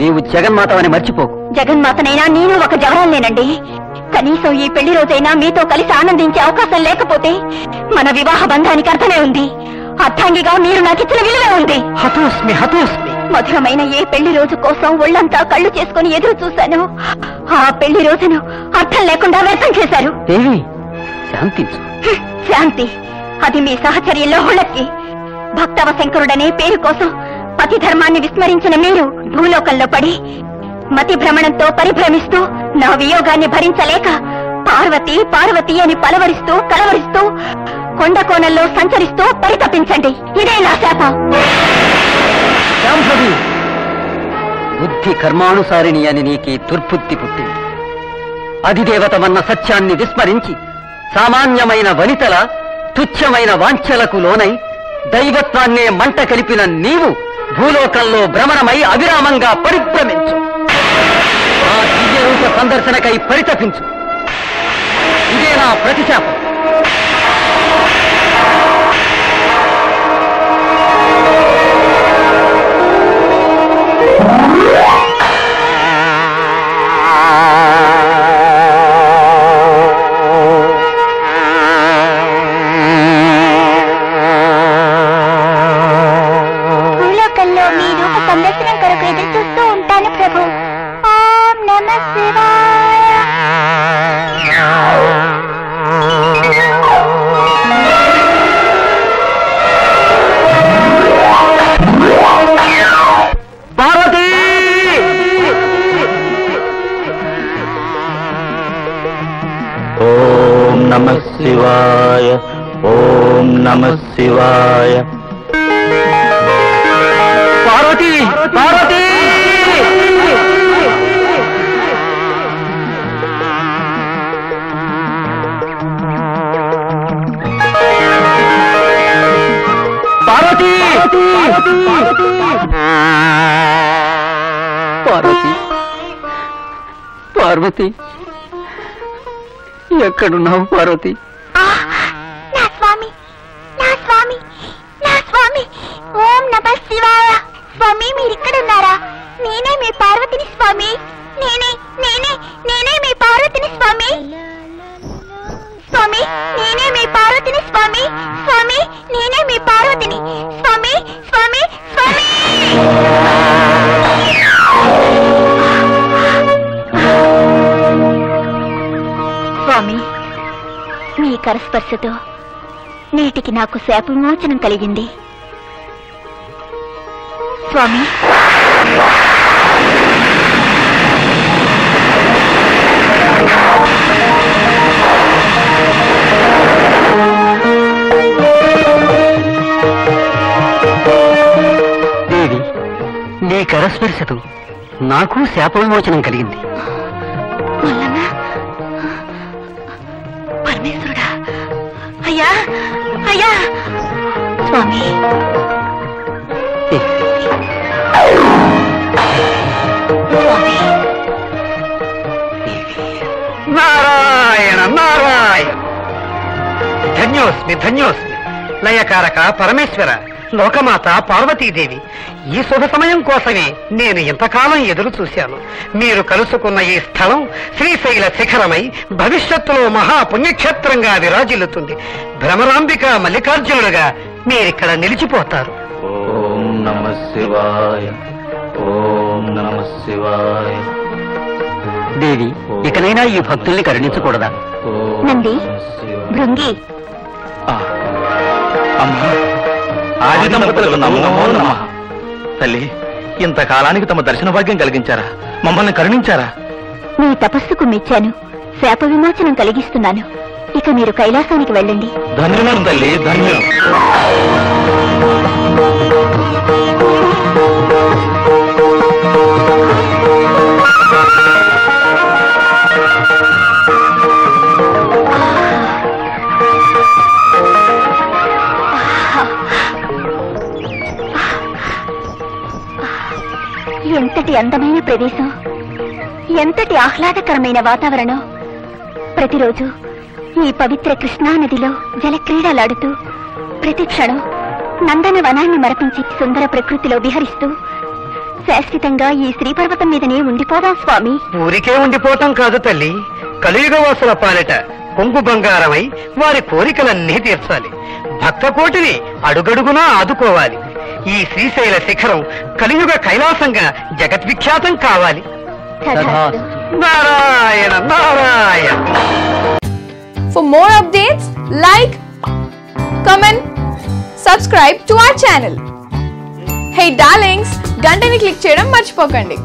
నీవు జగన్మాతవని మర్చిపోకు. జగన్మాతనైనా నేను ఒక జవరాలేనండి కనీసం ఈ పెళ్ళి రోజైనా మీతో కలిసి ఆనందించే అవకాశం లేకపోతే మన వివాహ బంధానికి అర్థమే ఉంది. అర్థాంగిగా మీరు నాకిచ్చిన విలువే ఉంది. హతోస్మి హతోస్మి. మధురమైన ఏ పెళ్ళి రోజు కోసం ఒళ్ళంతా కళ్ళు చేసుకుని ఎదురు చూశాను. ఆ పెళ్ళి రోజును అర్థం లేకుండా వ్యర్థం చేశారు. దేవి శాంతి. అది మీ సహచర్యంలో హుళక్కి. భక్తవ శంకరుడనే పేరు కోసం జాతి ధర్మాన్ని విస్మరించిన మీరు భూలోకంలో పడి మతి భ్రమణంతో పరిభ్రమిస్తూ నా వియోగాన్ని భరించలేక పార్వతి పార్వతి అని పలవరిస్తూ కలవరిస్తూ కొండ కోణంలో సంచరిస్తూ పరితపించండి. ఇదే నా శాపం. బుద్ధి కర్మానుసారిణి అని నీకి దుర్బుద్ధి పుట్టింది. అధిదేవతమన్న సత్యాన్ని విస్మరించి సామాన్యమైన వనితల తుచ్చమైన వాంఛలకు లోనై దైవత్వాన్నే మంట కలిపిన నీవు భూలోకంలో భ్రమణమై అవిరామంగా పరిభ్రమించు. ఆ దివ్యరూప సందర్శనకై పరితపించు. ఇదే నా ప్రతిశాపం. భూలోకంలో మీ రూప సందర్శనం కొరకు ఎదురు చూస్తూ ఉంటాను ప్రభు ఓం నమ శివాయ పార్వతీ ఓం నమ శివాయ ఓం నమ శివాయ పార్వతీ! పార్వతీ! పార్వతీ! పార్వతీ! పార్వతీ ఎక్కడున్నావు పార్వతీ? స్వామి. నేనే నేనే నేనే మీ పార్వతిని స్వామి. స్వామి నేనే మీ పార్వతిని స్వామి. స్వామి నేనే మీ పార్వతిని. స్వామి స్వామి స్వామి. స్వామి మీ కరస్పర్శతో నీటికి నాకు శాప విమోచనం కలిగింది. స్వామి. నీ కరస్పర్శతో నాకు శాప విమోచనం కలిగింది పరమేశ్వరుడా అయ్యా అయ్యా. స్వామి. నారాయణ నారాయణ. ధన్యోస్మి ధన్యోస్మి. లయకారక పరమేశ్వర. లోకమాత పార్వతీదేవి ఈ శుభ సమయం కోసమే నేను ఇంతకాలం ఎదురు చూశాను. మీరు కలుసుకున్న ఈ స్థలం శ్రీశైల శిఖరమై భవిష్యత్తులో మహా పుణ్యక్షేత్రంగా విరాజిల్లుతుంది. భ్రమరాంబిక మల్లికార్జునుడుగా మీరిక్కడ నిలిచిపోతారు. ఓం నమ శివాయ. ఓం నమ శివాయ. దేవి ఇకనైనా ఈ భక్తుల్ని కరుణించకూడదా? నంది. భృంగి. అమ్మా. ఆది దంపతులకు నమో నమో నమః. తల్లి ఇంతకాలానికి తమ దర్శన భాగ్యం కలిగించారా? మమ్మల్ని కరుణించారా? మీ తపస్సుకు మెచ్చాను. శాప విమోచనం కలిగిస్తున్నాను. ఇక మీరు కైలాసానికి వెళ్ళండి. ధన్యులను తల్లి ధన్యులు. ఎంతటి అందమైన ప్రదేశం ఎంతటి ఆహ్లాదకరమైన వాతావరణం. ప్రతిరోజు ఈ పవిత్ర కృష్ణా నదిలో జలక్రీడలాడుతూ ప్రతి క్షణం నందన వనాన్ని మరపించి సుందర ప్రకృతిలో విహరిస్తూ శాశ్వతంగా ఈ శ్రీపర్వతం మీదనే ఉండిపోదాం స్వామి. ఊరికే ఉండిపోవటం కాదు తల్లి. కలియుగవాసుల పాలిట కొంగు బంగారమై వారి కోరికలన్నీ తీర్చాలి. భక్త కోటిని అడుగడుగునా ఆదుకోవాలి. ఈ శ్రీశైల శిఖరం కలియుగ కైలాసంగా జగద్విఖ్యాతం కావాలి. Narayana Narayana. For more updates like comment subscribe to our channel hey darlings గంటని click చేయడం మర్చిపోకండి.